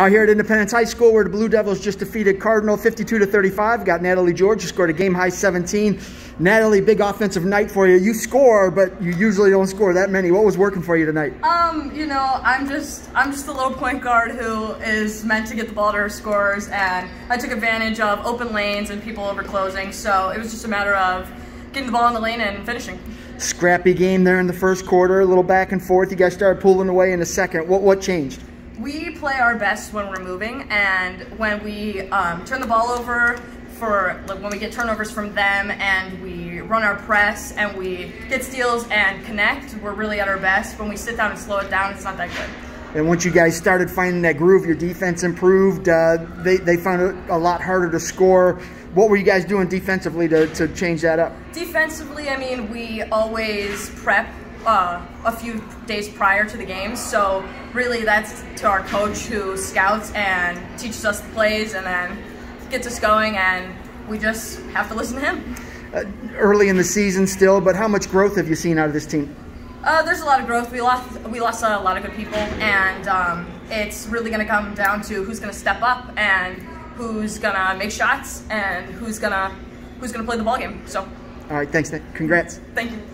Uh, here at Independence High School, where the Blue Devils just defeated Cardinal 52 to 35. Got Natalie George, who scored a game high 17. Natalie, big offensive night for you. You score, but you usually don't score that many. What was working for you tonight? Um, you know, I'm just I'm just a little point guard who is meant to get the ball to her scores, and I took advantage of open lanes and people over closing. So it was just a matter of getting the ball in the lane and finishing. Scrappy game there in the first quarter, a little back and forth. You guys started pulling away in the second. What what changed? We play our best when we're moving, and when we um, turn the ball over for like when we get turnovers from them, and we run our press, and we get steals and connect, we're really at our best. When we sit down and slow it down, it's not that good. And once you guys started finding that groove, your defense improved. Uh, they, they found it a lot harder to score. What were you guys doing defensively to, to change that up? Defensively, I mean, we always prep uh, a few days prior to the games. So really, that's to our coach who scouts and teaches us the plays, and then gets us going. And we just have to listen to him. Uh, early in the season, still, but how much growth have you seen out of this team? Uh, there's a lot of growth. We lost we lost a lot of good people, and um, it's really going to come down to who's going to step up and who's going to make shots and who's going to who's going to play the ball game. So. All right, thanks, Nick. Congrats. Thank you.